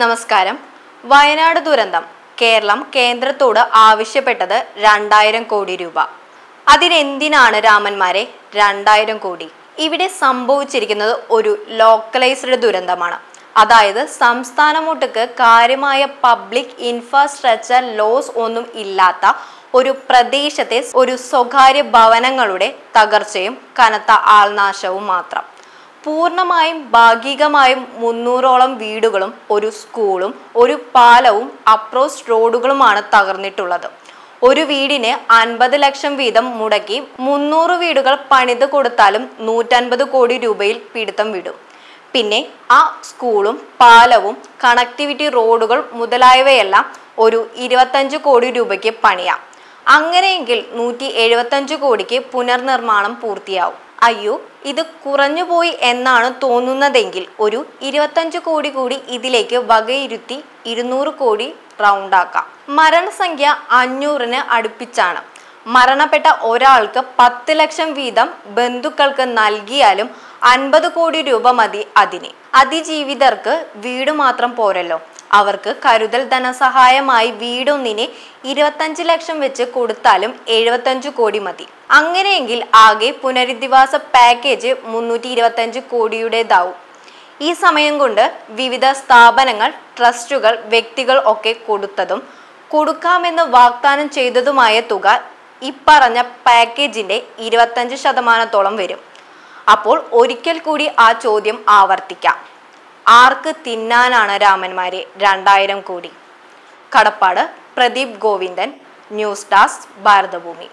നമസ്കാരം. വയനാട് ദുരന്തം. കേരളം കേന്ദ്രത്തോട് ആവശ്യപ്പെട്ടത് രണ്ടായിരം കോടി രൂപ. അതിനെന്തിനാണ് രാമന്മാരെ രണ്ടായിരം കോടി? ഇവിടെ സംഭവിച്ചിരിക്കുന്നത് ഒരു ലോക്കലൈസ്ഡ് ദുരന്തമാണ്. അതായത് സംസ്ഥാനമൊട്ടുക്ക് കാര്യമായ പബ്ലിക് ഇൻഫ്രാസ്ട്രക്ചർ ലോസ് ഒന്നും ഇല്ലാത്ത ഒരു പ്രദേശത്തെ ഒരു സ്വകാര്യ ഭവനങ്ങളുടെ തകർച്ചയും കനത്ത ആൾനാശവും മാത്രം. പൂർണമായും ഭാഗികമായും മുന്നൂറോളം വീടുകളും ഒരു സ്കൂളും ഒരു പാലവും അപ്രോസ് റോഡുകളുമാണ് തകർന്നിട്ടുള്ളത്. ഒരു വീടിന് അൻപത് ലക്ഷം വീതം മുടക്കി മുന്നൂറ് വീടുകൾ പണിത് കൊടുത്താലും നൂറ്റൻപത് കോടി രൂപയിൽ പിടുത്തം വിടും. പിന്നെ ആ സ്കൂളും പാലവും കണക്ടിവിറ്റി റോഡുകൾ മുതലായവയെല്ലാം ഒരു ഇരുപത്തഞ്ച് കോടി രൂപയ്ക്ക് പണിയാം. അങ്ങനെയെങ്കിൽ നൂറ്റി എഴുപത്തഞ്ച് കോടിക്ക് പുനർനിർമ്മാണം പൂർത്തിയാവും. അയ്യോ ഇത് കുറഞ്ഞുപോയി എന്നാണ് തോന്നുന്നതെങ്കിൽ ഒരു ഇരുപത്തഞ്ച് കോടി കൂടി ഇതിലേക്ക് വകയിരുത്തി ഇരുന്നൂറ് കോടി റൗണ്ടാക്കാം മരണസംഖ്യ അഞ്ഞൂറിന് അടുപ്പിച്ചാണ്. മരണപ്പെട്ട ഒരാൾക്ക് പത്ത് ലക്ഷം വീതം ബന്ധുക്കൾക്ക് നൽകിയാലും അൻപത് കോടി രൂപ മതി അതിന്. അതിജീവിതർക്ക് വീട് മാത്രം പോരല്ലോ. അവർക്ക് കരുതൽ ധനസഹായമായി വീടൊന്നിന് ഇരുപത്തഞ്ച് ലക്ഷം വെച്ച് കൊടുത്താലും എഴുപത്തഞ്ച് കോടി മതി. അങ്ങനെയെങ്കിൽ ആകെ പുനരധിവാസ പാക്കേജ് മുന്നൂറ്റി ഇരുപത്തഞ്ച് കോടിയുടേതാവും. ഈ സമയം കൊണ്ട് വിവിധ സ്ഥാപനങ്ങൾ ട്രസ്റ്റുകൾ വ്യക്തികൾ ഒക്കെ കൊടുത്തതും കൊടുക്കാമെന്ന് വാഗ്ദാനം ചെയ്തതുമായ തുക ഇപ്പറഞ്ഞ പാക്കേജിന്റെ ഇരുപത്തഞ്ച് ശതമാനത്തോളം വരും. അപ്പോൾ ഒരിക്കൽ കൂടി ആ ചോദ്യം ആവർത്തിക്കാം. ആർക്ക് തിന്നാനാണ് രാമന്മാരെ രണ്ടായിരം കോടി. കടപ്പാട് പ്രദീപ് ഗോവിന്ദൻ ന്യൂസ് ഡെസ്ക് ഭാരതഭൂമി.